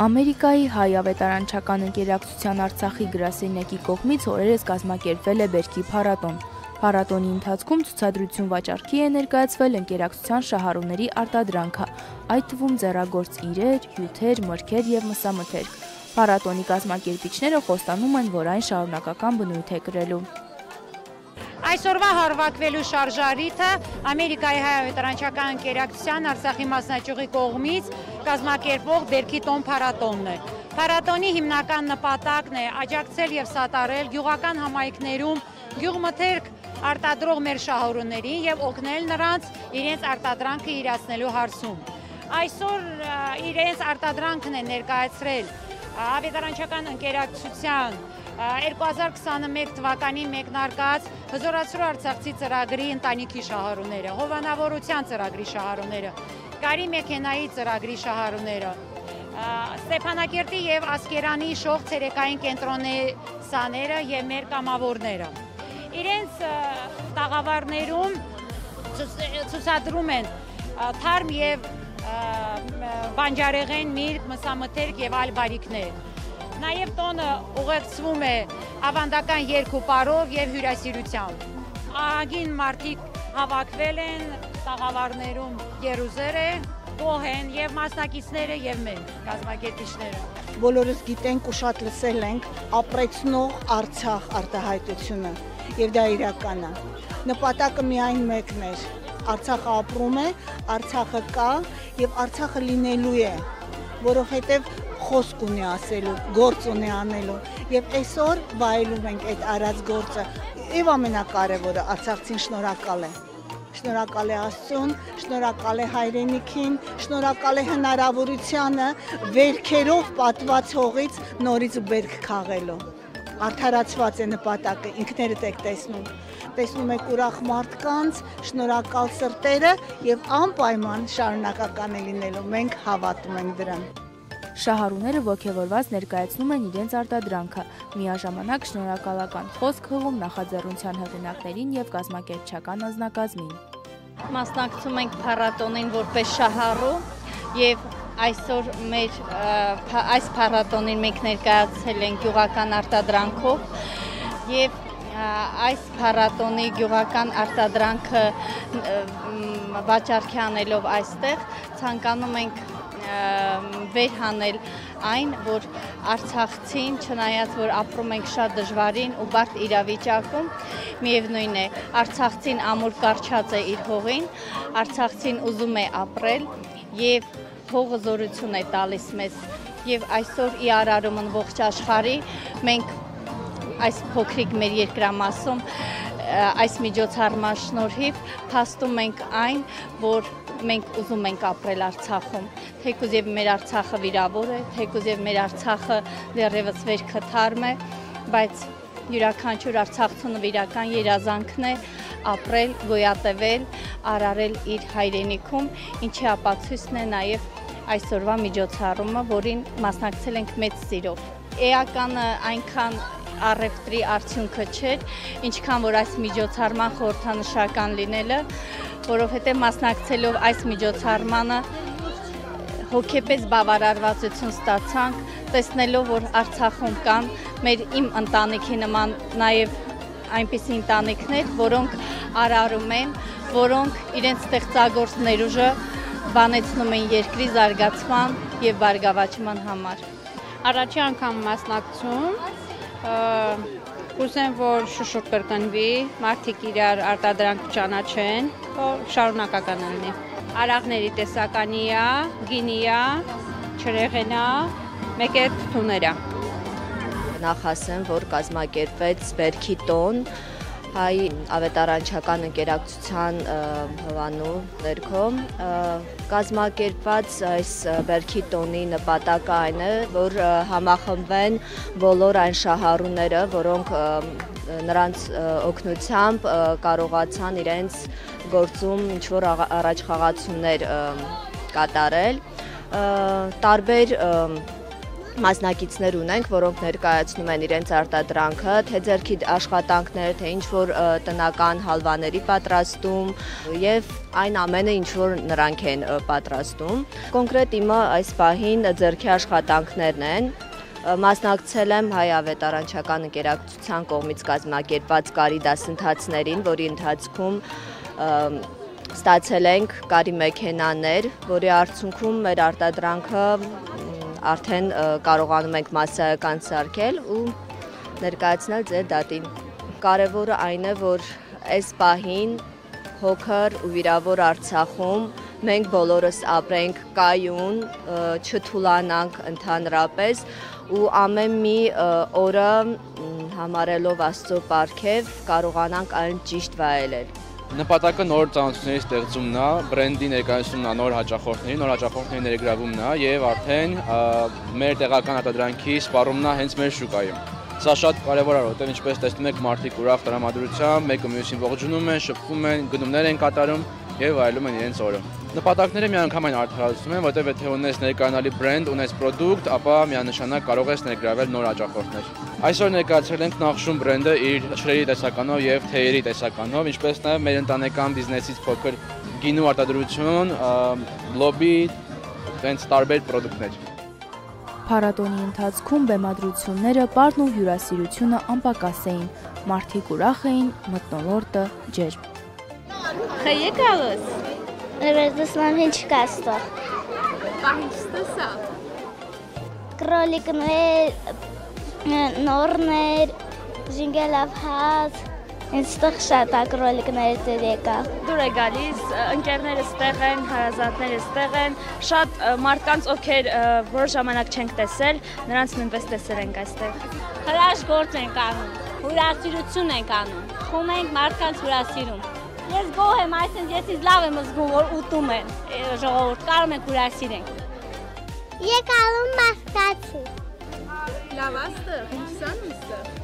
Ամերիկայի հայ ավետարանչական ընկերակցության Արցախի գրասենյակի կողմից օրերս կազմակերպվել է Բերքի փառատոն։ Փառատոնի ընթացքում ցուցադրություն վաճառքի է ներկայացվել ընկերակցության շահառուների արտադրանքը, այդ թվում ձեռագործ իրեր, հյութեր, մրգեր եւ մսամթերք։ Փառատոնի կազմակերպիչները խոստանում են, որ այն շարունակական բնույթ է կրելու։ Այսօրվա հարվակվելու շարժարիթը Ամերիկայի հայ ավետարանչական ընկերակցության Արցախի մասնաճյուղի կողմից կազմակերպող Բերքի տոն փառատոնն է։ Փառատոնի հիմնական նպատակն է աջակցել եւ սատարել գյուղական համայնքներում գյուղմթերք արտադրող մեր շահորուներին եւ օգնել նրանց իրենց արտադրանքը իրացնելու հարցում։ Այսօր իրենց արտադրանքն է ներկայացրել ավետարանչական ընկերակցության 2021 թվականին մեկնարկած հզորացրու Արցախցի ծրագրի ընտանիքի շահառուները, հովանավորության ծրագրի շահառուները, կարի մեքենայի ծրագրի շահառուները, Ստեփանակերտի եւ Ասկերանի շող ցերեկային կենտրոնի սաները եւ մեր կամավորները իրենց տաղավարներում ցուցադրում են թարմ եւ բանջարեղեն, միրգ, մսամթերք եւ այլ բարիկներ։ Նաեւ տոնը ուղեկցվում է ավանդական երկու պարով եւ հյուրասիրությամբ։ Ահագին մարդիկ հավաքվել են տաղավարներում Երուսերը, գոհ են եւ մասնակիցները եւ մենք կազմակերպիչները։ Բոլորս գիտենք ու շատ լսել ենք ապրեցնող Արցախ արտահայտությունը եւ դա իրական է։ Նպատակը միայն մեկն էր։ Արցախը ապրում է, Արցախը կա եւ Արցախը լինելու է, որովհետեւ խոսք ունի ասելու, գործ ունի անելու եւ այսօր վայելում ենք այդ արած գործը։ Եվ ամենակարևորը Արցախցին շնորհակալ է շնորհակալ է Աստծուն, շնորհակալ է հայրենիքին, շնորհակալ է հնարավորությանը վերքերով պատված հողից նորից բերք քաղելու արդարացված է նպատակը, ինքներդ եք տեսնում։ Տեսնում եք ուրախ մարդկանց, շնորհակալ սրտերը եւ անպայման շարունակական է լինելու։ Մենք հավատում ենք դրան։ Շահառուները ողջավորված ներկայացնում են իրենց արտադրանքը, միաժամանակ շնորհակալական խոսք հղում նախաձեռնության հեղինակներին եւ կազմակերպչական անձնակազմին։ Մասնակցում ենք փառատոնին որպես շահառու եւ Այսօր մեր այս փառատոնին մենք ներկայացել ենք գյուղական արտադրանքով եւ այս փառատոնի գյուղական արտադրանքը վաճառքի անելով այստեղ ցանկանում ենք վերհանել այն, որ Արցախցին, չնայած որ ապրում ենք շատ դժվարին ու բարդ իրավիճակում, միևնույն է, Արցախցին ամուր կարճած է իր հողին, Արցախցին ուզում է ապրել եւ հողը զորություն է տալիս մեզ եւ այսօր ի արարումն ողջ աշխարհի մենք այս փոքրիկ մեր երկրամասում այս միջոցառման շնորհիվ փաստում ենք այն, որ մենք ուզում ենք ապրել Արցախում։ Թեկուզ եւ մեր Արցախը վիրավոր է, թեկուզ եւ մեր Արցախը դեռևս վերքը թարմ է, բայց յուրաքանչյուր արցախցու նվիրական երազանքն է ապրել, գոյատևել, արարել իր հայրենիքում, ինչի ապացույցն է նաև այսօրվա միջոցառումը, որին մասնակցել ենք մեծ սիրով։ Էականը այնքան առևտրի արդյունքը չէր, ինչքան որ այս միջոցառման խորհրդանշական լինելը, որովհետև մասնակցելով այս միջոցառմանը հոգեպես բավարարվածություն ստացանք, տեսնելով, որ Արցախում կան մեր իմ ընտանիքի նման նաև այնպիսի ընտանիքներ, որոնք արարում են, որոնք իրենց ստեղծագործ ներուժը բանեցնում են երկրի զարգացման եւ բարգավաճման համար։ Առաջի անգամ մասնակցում Կուզեմ, որ շուշուկ կրկնվի, մարդիկ իրար արտադրանք ճանաչեն, որ շարունակական լինի։ Արաղների տեսականիա, գինիա, չրեղենա, մեկ է թուներա։ Նախ ասեմ, որ կազմակերպվեց Բերքի տոն, հայ ավետարանչական ընկերակցության հովանու ներքո կազմակերպված այս Բերքի տոնի նպատակը այն է, որ համախմբվեն բոլոր այն շահառուները, որոնք նրանց օգնությամբ կարողացան իրենց գործում ինչ-որ առաջխաղացումներ կատարել տարբեր մասնակիցներ ունենք, որոնք ներկայացնում են իրենց արտադրանքը, թե ձերքի աշխատանքներ, թե ինչ որ տնական հալվաների պատրաստում եւ այն ամենը ինչ որ նրանք են պատրաստում։ Կոնկրետ իմը այս պահին ձերքի աշխատանքներն են, մասնակցել եմ հայ ավետարանչական ընկերակցության կողմից կազմակերպված կարի դասընթացներին, որի ընթացքում ստացել ենք կարի մեքենաներ, որի արդյունքում մեր արտադրանքը արդեն կարողանում ենք massայական սարքել ու ներկայացնել ձեր դատին։ Կարևորը այն է, որ այս պահին հոգր ու վիրավոր Արցախում մենք բոլորս ապրենք կայուն, չթուլանանք ընդհանրապես ու ամեն մի օրը համարելով Աստծո պարգև կարողանանք այն ճիշտ վայելել։ Նպատակը նոր ծանոթությունների ստեղծումն է, բրենդի ներկայացումն է նոր հաճախորդների, նոր հաճախորդների ներգրավումն է եւ արդեն մեր տեղական արտադրանքի սպառումն է հենց մեր շուկայում։ Սա շատ կարևոր է, որովհետեւ ինչպես տեսնում եք, մարդիկ ուրախ տրամադրությամբ, մեկը մյուսին ողջունում են, շփվում են, գնումներ են կատարում եւ այլում են իրենց օրը։ Նպատակները միանգամայն արդարացում են, որտեղ եթե ունես ներկայանալի բրենդ, ունես ապրանք, ապա միանշանակ կարող ես ներգրավել նոր աջակողներ։ Այսօր ներկայացրել ենք նախշում բրենդը իր ճրերի տեսականով եւ թեյերի տեսականով, ինչպես նաեւ մեր ընտանեկան բիզնեսից փոքր գինու արտադրություն, լոբի, այնց տարբեր ապրանքներ։ Փառատոնի ընթացքում բեմադրությունները, պարն ու հյուրասիրությունը անպակաս էին։ Մարդիկ ուրախ էին, մտնոլորտը ջերմ։ Խեյե գալուս։ Վերդասլան ինչ կա ստող։ Ինչ տեսա։ Կրոլիկներ, նորներ, ժինգելավ հաց, Ինստեղ շատ ակրոլիկներ դեր եկա։ Դուր է գալիս, ընկերները ստեղ են, հարազատները ստեղ են, շատ մարդկանց ովքեր որ ժամանակ չենք տեսել, նրանց նույնպես տեսել ենք այստեղ։ Հրաշ գործ ենք անում, հուրասիրություն ենք անում, խում ենք մարդկանց հուրասիրում։ Ես գոհ եմ, այսինքն ես ինձ լավ եմ զգում, որ ուտում են ժողովուրդ, կարում ենք հյուրասիրենք։ Եկալում մասկացի։ Լավ աստը, ինչքան